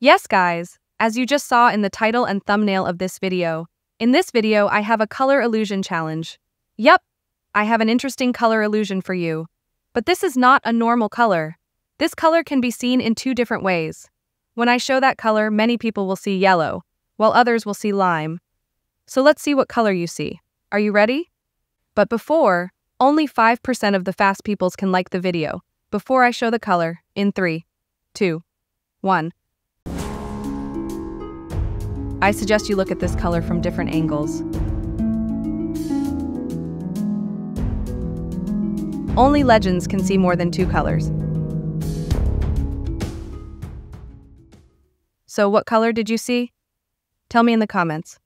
Yes, guys, as you just saw in the title and thumbnail of this video, in this video I have a color illusion challenge. Yup, I have an interesting color illusion for you. But this is not a normal color. This color can be seen in two different ways. When I show that color, many people will see yellow, while others will see lime. So let's see what color you see. Are you ready? But before, only 5% of the fast peoples can like the video. Before I show the color, in 3, 2, 1. I suggest you look at this color from different angles. Only legends can see more than two colors. So what color did you see? Tell me in the comments.